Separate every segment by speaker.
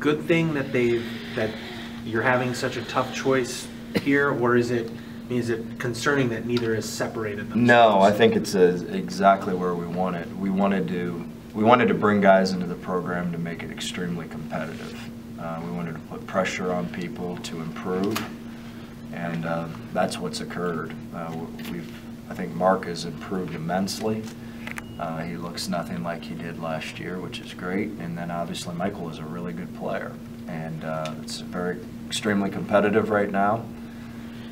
Speaker 1: good thing that they that you're having such a tough choice here, or is it I mean, is it concerning that neither has separated themselves?
Speaker 2: No, I think it's uh exactly where we want it. We wanted to, we wanted to bring guys into the program to make it extremely competitive. Uh, we wanted to put pressure on people to improve, and uh, that's what's occurred. Uh, we've, I think Mark has improved immensely. Uh, he looks nothing like he did last year, which is great. And then obviously Michael is a really good player, and uh, it's very extremely competitive right now.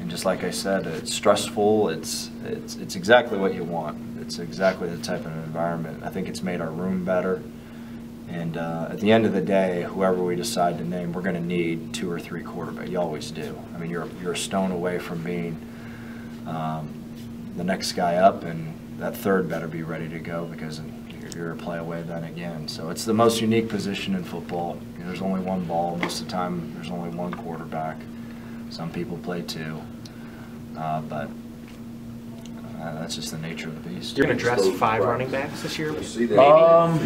Speaker 2: And just like I said, it's stressful. It's it's it's exactly what you want. It's exactly the type of environment. I think it's made our room better. And uh, at the end of the day, whoever we decide to name, we're going to need two or three quarterbacks. You always do. I mean, you're you're a stone away from being um, the next guy up, and that third better be ready to go because you're, you're a play away then again. So it's the most unique position in football. You know, there's only one ball most of the time. There's only one quarterback. Some people play two, uh, but uh, that's just the nature of the beast.
Speaker 1: You're going to dress five running backs this year.
Speaker 3: See that?
Speaker 4: Um,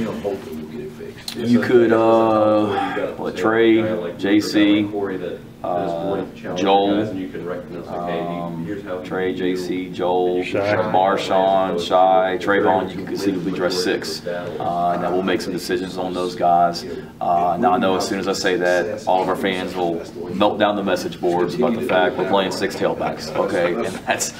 Speaker 3: Film, hopefully we'll get it fixed.
Speaker 4: You could, uh, what, Trey, JC, uh, Joel, um, Trey, JC, Joel, Marshawn, Shai, Travon, you can conceivably dress six. Uh, now we'll make some decisions on those guys. Uh, now I know as soon as I say that, all of our fans will melt down the message boards about the fact we're playing six tailbacks, okay? And that's,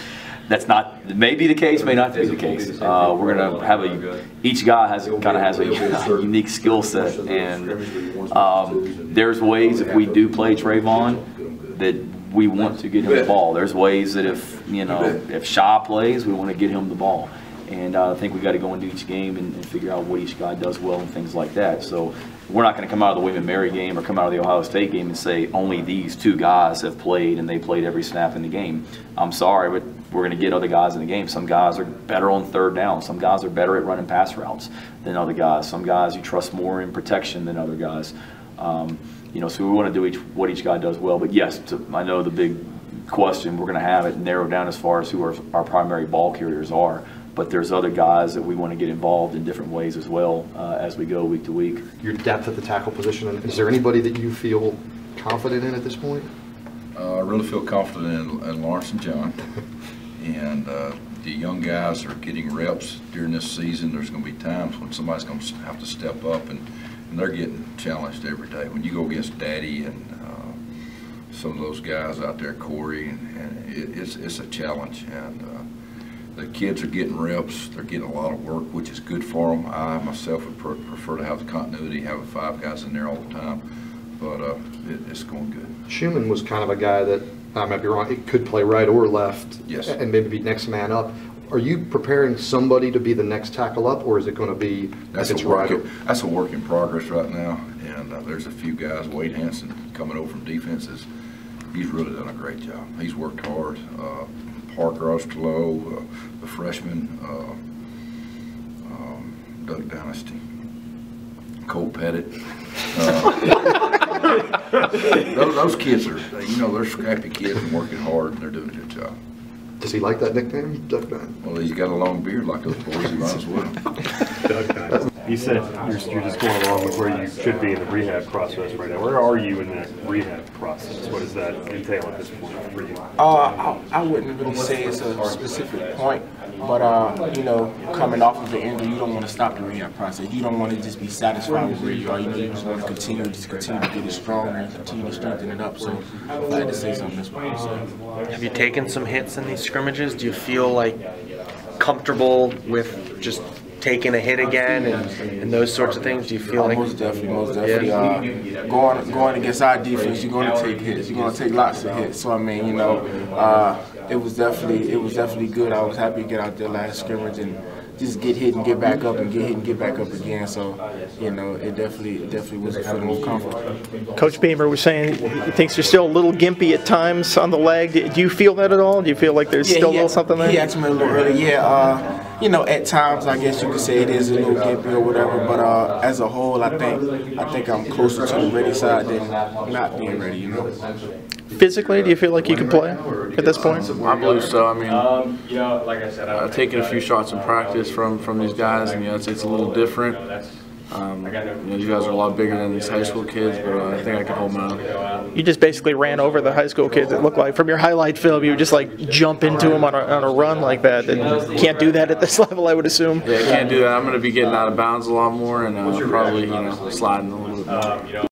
Speaker 4: that's not, may be the case, may not be the case. Uh, we're gonna have a, each guy has, kind of has a unique skill set, and um, there's ways if we do play Travon that we want to get him the ball. There's ways that if you know if Shaw plays, we want to get him the ball. And uh, I think we've got to go into each game and, and figure out what each guy does well and things like that. So we're not going to come out of the William Mary game or come out of the Ohio State game and say only these two guys have played and they played every snap in the game. I'm sorry, but we're going to get other guys in the game. Some guys are better on third down. Some guys are better at running pass routes than other guys. Some guys you trust more in protection than other guys. Um, you know, so we want to do each what each guy does well. But yes, to, I know the big question we're going to have it narrowed down as far as who our, our primary ball carriers are. But there's other guys that we want to get involved in different ways as well uh, as we go week to week.
Speaker 5: Your depth at the tackle position, and is there anybody that you feel confident in at this point?
Speaker 3: Uh, I really feel confident in, in Lawrence and John. And uh, the young guys are getting reps during this season. There's going to be times when somebody's going to have to step up, and, and they're getting challenged every day. When you go against Dadi and uh, some of those guys out there, Corey, and, and it, it's, it's a challenge. And uh, the kids are getting reps. They're getting a lot of work, which is good for them. I myself would pre- prefer to have the continuity, have five guys in there all the time, but uh, it, it's going good.
Speaker 5: Schumann was kind of a guy that, I might be wrong, he could play right or left.
Speaker 3: Yes.
Speaker 5: And maybe be next man up. Are you preparing somebody to be the next tackle up, or is it going to be,
Speaker 3: That's a work,
Speaker 5: right?
Speaker 3: in- that's a work in progress right now, and uh, there's a few guys, Wade Hansen coming over from defenses, he's really done a great job. He's worked hard. Uh, Parker Osterloh, uh, the freshman, uh, um, Doug Dynasty, Cole Pettit. Uh, Those, those kids are, you know, they're scrappy kids and working hard, and they're doing a good job.
Speaker 5: Does he like that nickname, Doug Dunn?
Speaker 3: Well, he's got a long beard like those boys, he might as well.
Speaker 6: You said you're, you're just going along with where you should be in the rehab process right now. Where are you in that rehab process? What does that entail at this point for you?
Speaker 7: Uh, I, I wouldn't really say it's a specific point, but uh, you know, coming off of the injury, you don't want to stop the rehab process. You don't want to just be satisfied with where you are. You know, you just want to continue, just continue to get it stronger and continue to strengthen it up. So, if I had to say something, that's what I would say.
Speaker 1: Have you taken some hits in these scrimmages? Do you feel like comfortable with just taking a hit again and, and those sorts of things? Do you feel
Speaker 7: Uh,
Speaker 1: like
Speaker 7: most definitely, most definitely. Uh, going going against our defense, you're going to take hits. You're going to take lots of hits. So I mean, you know, uh, it was definitely it was definitely good. I was happy to get out there last scrimmage and just get hit and get back up and get hit and get back up again. So you know, it definitely it definitely was a feeling of comfort.
Speaker 8: Coach Beamer was saying he thinks you're still a little gimpy at times on the leg. Do you feel that at all? Do you feel like there's still a little something there?
Speaker 7: He asked me a little earlier. Yeah, uh, you know, at times I guess you could say it is a little gimpy or whatever. But uh, as a whole, I think I think I'm closer to the ready side than not being ready. You know.
Speaker 8: Physically, do you feel like you can play at this point?
Speaker 9: I believe so. I mean, like I've taken a few shots in practice from from these guys, and you know, it's, it's a little different. Um, you know, you guys are a lot bigger than these high school kids, but uh, I think I can hold my own.
Speaker 8: You just basically ran over the high school kids. It looked like from your highlight film, you just like jump into them on a, on a run like that. And you can't do that at this level, I would assume.
Speaker 9: Yeah, I can't do that. I'm going to be getting out of bounds a lot more and uh, probably you know sliding a little bit more.